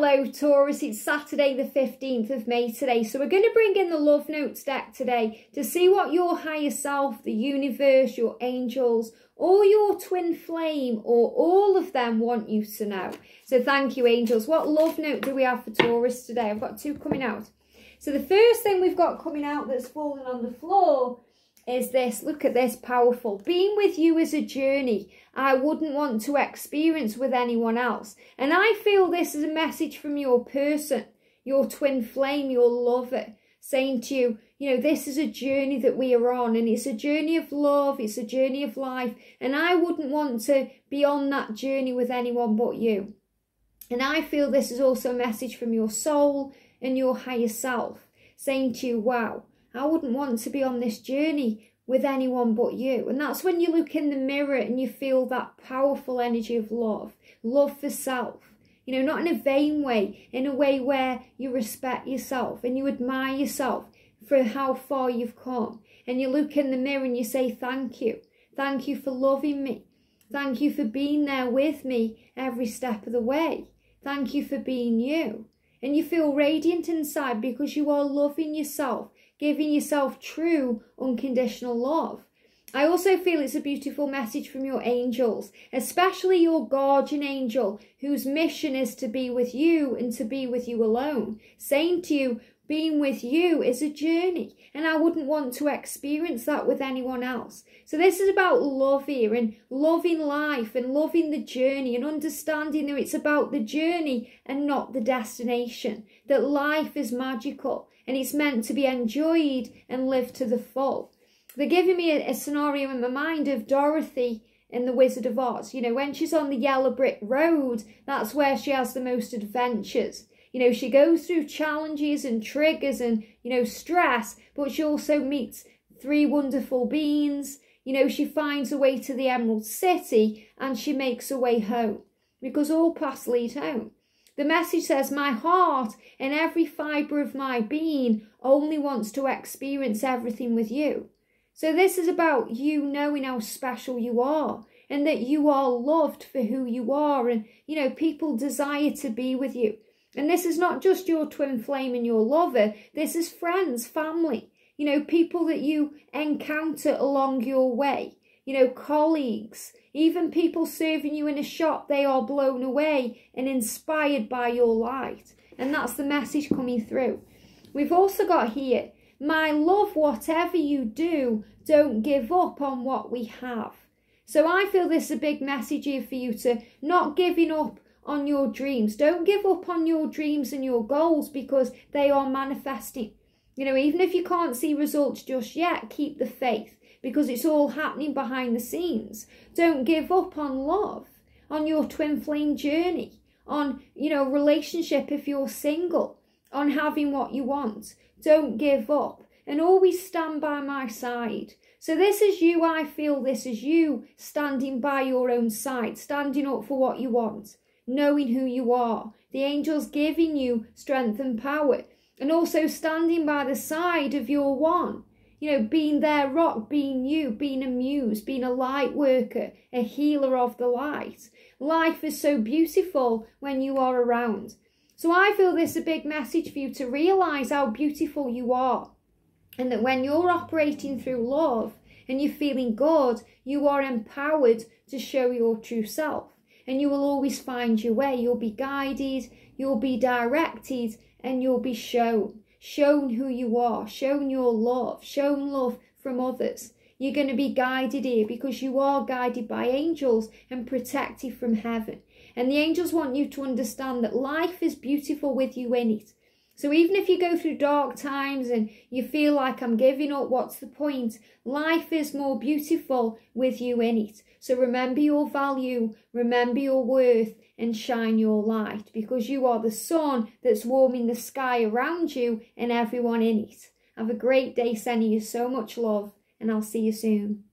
Hello Taurus, it's Saturday the 15th of May today. So we're going to bring in the Love Notes deck today to see what your higher self, the universe, your angels, or your twin flame, or all of them want you to know. So thank you angels. What love note do we have for Taurus today? I've got two coming out. So the first thing we've got coming out that's fallen on the floor is this. Look at this, powerful. Being with you is a journey I wouldn't want to experience with anyone else. And I feel this is a message from your person, your twin flame, your lover, saying to you, you know, this is a journey that we are on and it's a journey of love, it's a journey of life. And I wouldn't want to be on that journey with anyone but you. And I feel this is also a message from your soul and your higher self, saying to you, wow, I wouldn't want to be on this journey with anyone but you. And that's when you look in the mirror and you feel that powerful energy of love, love for self. You know, not in a vain way, in a way where you respect yourself and you admire yourself for how far you've come. And you look in the mirror and you say, Thank you. Thank you for loving me. Thank you for being there with me every step of the way. Thank you for being you. And you feel radiant inside because you are loving yourself giving yourself true unconditional love. I also feel it's a beautiful message from your angels, especially your guardian angel, whose mission is to be with you and to be with you alone, saying to you, being with you is a journey, and I wouldn't want to experience that with anyone else. So, this is about love here and loving life and loving the journey and understanding that it's about the journey and not the destination, that life is magical and it's meant to be enjoyed and lived to the full. They're giving me a, a scenario in my mind of Dorothy in The Wizard of Oz. You know, when she's on the yellow brick road, that's where she has the most adventures. You know, she goes through challenges and triggers and, you know, stress, but she also meets three wonderful beings. You know, she finds a way to the Emerald City and she makes her way home because all paths lead home. The message says, My heart and every fibre of my being only wants to experience everything with you. So, this is about you knowing how special you are and that you are loved for who you are. And, you know, people desire to be with you. And this is not just your twin flame and your lover, this is friends, family, you know, people that you encounter along your way you know, colleagues, even people serving you in a shop, they are blown away and inspired by your light. And that's the message coming through. We've also got here, my love, whatever you do, don't give up on what we have. So I feel this is a big message here for you to not giving up on your dreams. Don't give up on your dreams and your goals because they are manifesting. You know, even if you can't see results just yet, keep the faith because it's all happening behind the scenes. Don't give up on love, on your twin flame journey, on, you know, relationship if you're single, on having what you want. Don't give up and always stand by my side. So this is you, I feel this is you standing by your own side, standing up for what you want, knowing who you are. The angels giving you strength and power and also standing by the side of your one you know, being their rock, being you, being a muse, being a light worker, a healer of the light. Life is so beautiful when you are around. So I feel this a big message for you to realize how beautiful you are. And that when you're operating through love and you're feeling good, you are empowered to show your true self. And you will always find your way. You'll be guided, you'll be directed, and you'll be shown shown who you are, shown your love, shown love from others. You're going to be guided here because you are guided by angels and protected from heaven. And the angels want you to understand that life is beautiful with you in it. So even if you go through dark times and you feel like I'm giving up, what's the point? Life is more beautiful with you in it. So remember your value, remember your worth, and shine your light because you are the sun that's warming the sky around you and everyone in it. Have a great day, sending you so much love, and I'll see you soon.